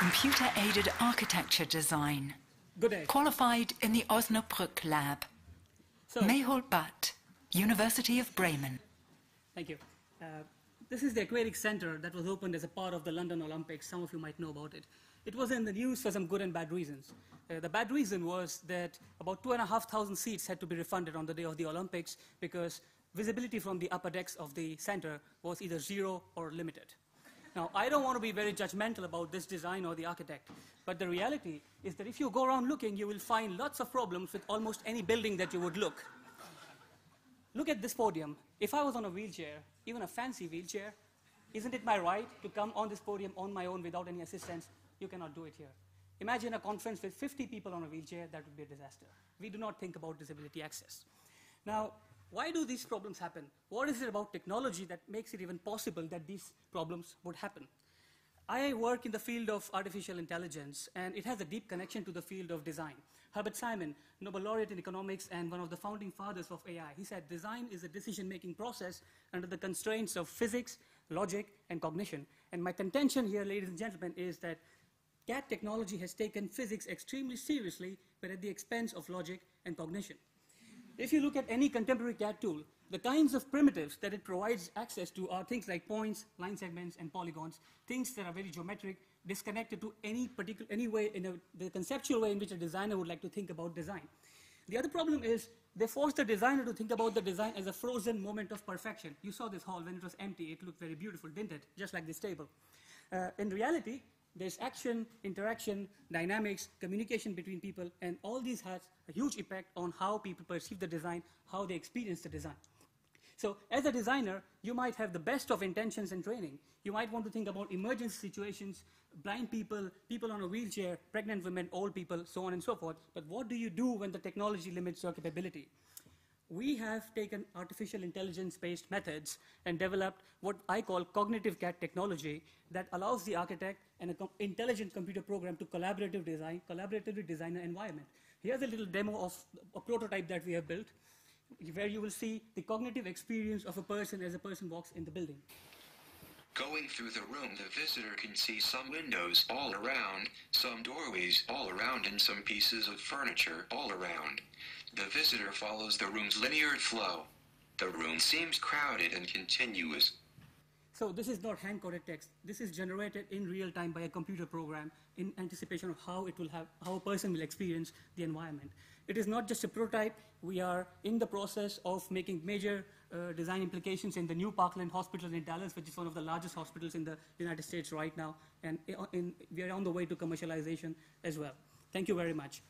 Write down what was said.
computer-aided architecture design. Good day. Qualified in the Osnabrück lab. So, Mehul Bhatt, University of Bremen. thank you. Uh, this is the Aquatic Center that was opened as a part of the London Olympics. Some of you might know about it. It was in the news for some good and bad reasons. Uh, the bad reason was that about two and a half thousand seats had to be refunded on the day of the Olympics because visibility from the upper decks of the center was either zero or limited. Now, I don't want to be very judgmental about this design or the architect, but the reality is that if you go around looking, you will find lots of problems with almost any building that you would look. Look at this podium. If I was on a wheelchair, even a fancy wheelchair, isn't it my right to come on this podium on my own without any assistance? You cannot do it here. Imagine a conference with 50 people on a wheelchair, that would be a disaster. We do not think about disability access. Now, why do these problems happen? What is it about technology that makes it even possible that these problems would happen? I work in the field of artificial intelligence, and it has a deep connection to the field of design. Herbert Simon, Nobel laureate in economics and one of the founding fathers of AI, he said design is a decision-making process under the constraints of physics, logic, and cognition. And my contention here, ladies and gentlemen, is that CAD technology has taken physics extremely seriously, but at the expense of logic and cognition. If you look at any contemporary CAD tool, the kinds of primitives that it provides access to are things like points, line segments, and polygons, things that are very geometric, disconnected to any particular, any way, in a, the conceptual way in which a designer would like to think about design. The other problem is they force the designer to think about the design as a frozen moment of perfection. You saw this hall when it was empty, it looked very beautiful, didn't it? Just like this table. Uh, in reality, there's action, interaction, dynamics, communication between people, and all these has a huge impact on how people perceive the design, how they experience the design. So as a designer, you might have the best of intentions and training. You might want to think about emergency situations, blind people, people on a wheelchair, pregnant women, old people, so on and so forth. But what do you do when the technology limits your capability? We have taken artificial intelligence-based methods and developed what I call cognitive CAD technology that allows the architect and an intelligent computer program to collaborative design, collaboratively design an environment. Here's a little demo of a prototype that we have built where you will see the cognitive experience of a person as a person walks in the building. Going through the room, the visitor can see some windows all around, some doorways all around, and some pieces of furniture all around. The visitor follows the room's linear flow. The room seems crowded and continuous. So this is not hand-coded text. This is generated in real time by a computer program in anticipation of how it will have, how a person will experience the environment. It is not just a prototype. We are in the process of making major uh, design implications in the new Parkland Hospital in Dallas, which is one of the largest hospitals in the United States right now. And in, we are on the way to commercialization as well. Thank you very much.